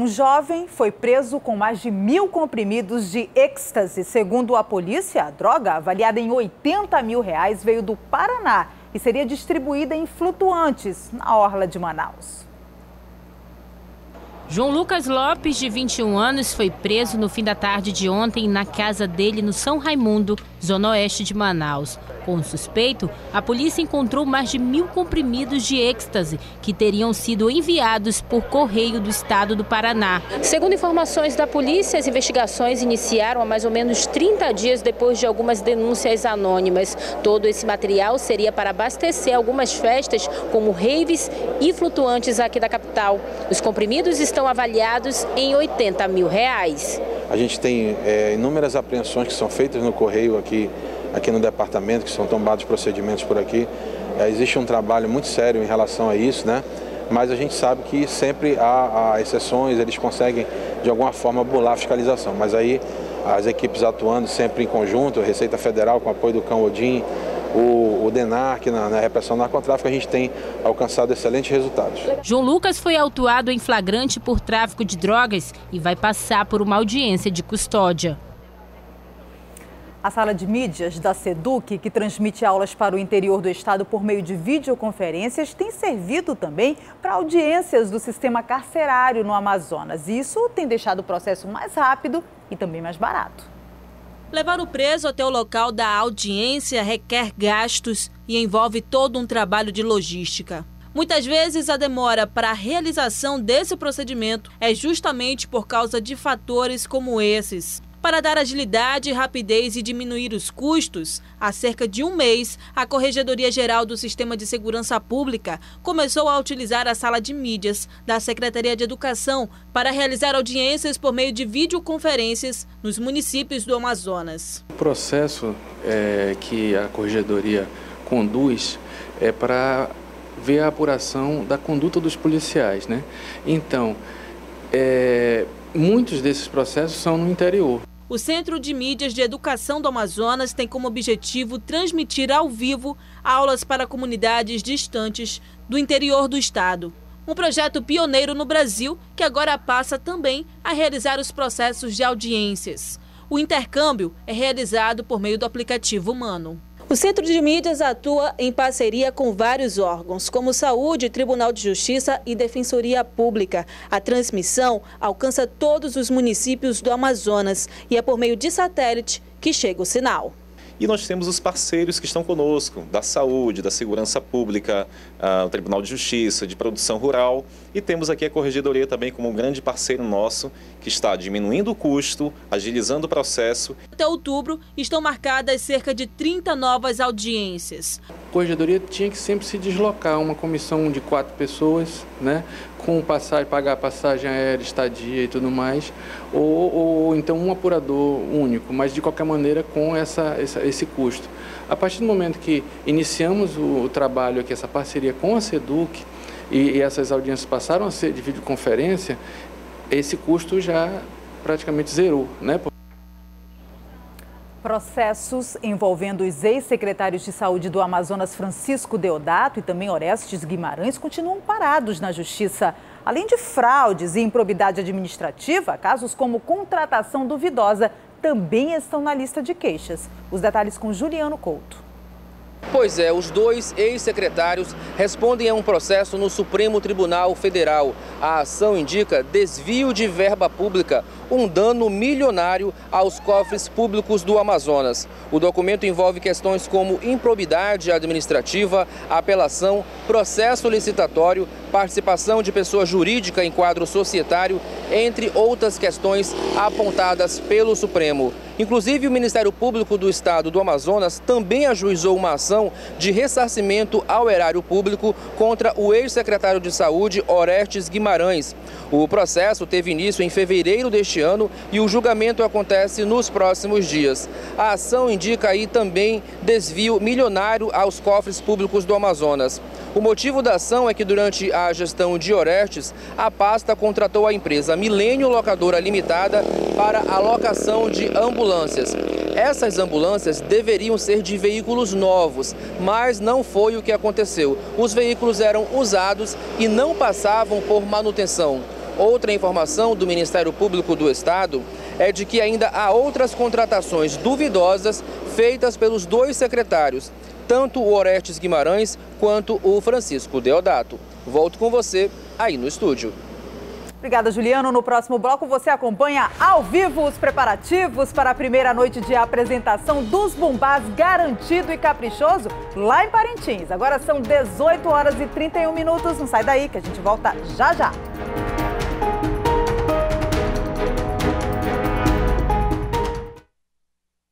Um jovem foi preso com mais de mil comprimidos de êxtase. Segundo a polícia, a droga, avaliada em 80 mil reais, veio do Paraná e seria distribuída em flutuantes na orla de Manaus. João Lucas Lopes, de 21 anos, foi preso no fim da tarde de ontem na casa dele no São Raimundo, zona oeste de Manaus. Com o suspeito, a polícia encontrou mais de mil comprimidos de êxtase que teriam sido enviados por correio do estado do Paraná. Segundo informações da polícia, as investigações iniciaram há mais ou menos 30 dias depois de algumas denúncias anônimas. Todo esse material seria para abastecer algumas festas, como raves e flutuantes aqui da capital. Os comprimidos estão avaliados em 80 mil reais. A gente tem é, inúmeras apreensões que são feitas no correio aqui aqui no departamento, que são tomados procedimentos por aqui. É, existe um trabalho muito sério em relação a isso, né? mas a gente sabe que sempre há, há exceções, eles conseguem de alguma forma bular a fiscalização. Mas aí as equipes atuando sempre em conjunto, Receita Federal com apoio do Cão Odin, o, o DENARC na, na repressão do narcotráfico, a gente tem alcançado excelentes resultados. João Lucas foi autuado em flagrante por tráfico de drogas e vai passar por uma audiência de custódia. A sala de mídias da SEDUC, que transmite aulas para o interior do estado por meio de videoconferências, tem servido também para audiências do sistema carcerário no Amazonas. Isso tem deixado o processo mais rápido e também mais barato. Levar o preso até o local da audiência requer gastos e envolve todo um trabalho de logística. Muitas vezes a demora para a realização desse procedimento é justamente por causa de fatores como esses. Para dar agilidade, rapidez e diminuir os custos, há cerca de um mês, a Corregedoria Geral do Sistema de Segurança Pública começou a utilizar a sala de mídias da Secretaria de Educação para realizar audiências por meio de videoconferências nos municípios do Amazonas. O processo é, que a Corregedoria conduz é para ver a apuração da conduta dos policiais. Né? Então, é, muitos desses processos são no interior. O Centro de Mídias de Educação do Amazonas tem como objetivo transmitir ao vivo aulas para comunidades distantes do interior do estado. Um projeto pioneiro no Brasil que agora passa também a realizar os processos de audiências. O intercâmbio é realizado por meio do aplicativo Humano. O Centro de Mídias atua em parceria com vários órgãos, como Saúde, Tribunal de Justiça e Defensoria Pública. A transmissão alcança todos os municípios do Amazonas e é por meio de satélite que chega o sinal. E nós temos os parceiros que estão conosco, da saúde, da segurança pública, uh, o Tribunal de Justiça, de produção rural. E temos aqui a Corregedoria também como um grande parceiro nosso, que está diminuindo o custo, agilizando o processo. Até outubro estão marcadas cerca de 30 novas audiências. A Corregedoria tinha que sempre se deslocar, uma comissão de quatro pessoas, né? Com passagem, pagar passagem aérea, estadia e tudo mais, ou, ou então um apurador único, mas de qualquer maneira com essa, essa, esse custo. A partir do momento que iniciamos o, o trabalho aqui, essa parceria com a SEDUC, e, e essas audiências passaram a ser de videoconferência, esse custo já praticamente zerou, né? Processos envolvendo os ex-secretários de saúde do Amazonas Francisco Deodato e também Orestes Guimarães continuam parados na justiça. Além de fraudes e improbidade administrativa, casos como contratação duvidosa também estão na lista de queixas. Os detalhes com Juliano Couto. Pois é, os dois ex-secretários respondem a um processo no Supremo Tribunal Federal. A ação indica desvio de verba pública, um dano milionário aos cofres públicos do Amazonas. O documento envolve questões como improbidade administrativa, apelação, processo licitatório, participação de pessoa jurídica em quadro societário, entre outras questões apontadas pelo Supremo. Inclusive, o Ministério Público do Estado do Amazonas também ajuizou uma ação de ressarcimento ao erário público contra o ex-secretário de Saúde, Orestes Guimarães. O processo teve início em fevereiro deste ano e o julgamento acontece nos próximos dias. A ação indica aí também desvio milionário aos cofres públicos do Amazonas. O motivo da ação é que durante a gestão de Orestes, a pasta contratou a empresa Milênio Locadora Limitada para a locação de ambulâncias. Essas ambulâncias deveriam ser de veículos novos, mas não foi o que aconteceu. Os veículos eram usados e não passavam por manutenção. Outra informação do Ministério Público do Estado é de que ainda há outras contratações duvidosas feitas pelos dois secretários, tanto o Orestes Guimarães quanto o Francisco Deodato. Volto com você aí no estúdio. Obrigada, Juliano. No próximo bloco você acompanha ao vivo os preparativos para a primeira noite de apresentação dos Bumbás Garantido e Caprichoso lá em Parintins. Agora são 18 horas e 31 minutos. Não sai daí que a gente volta já já.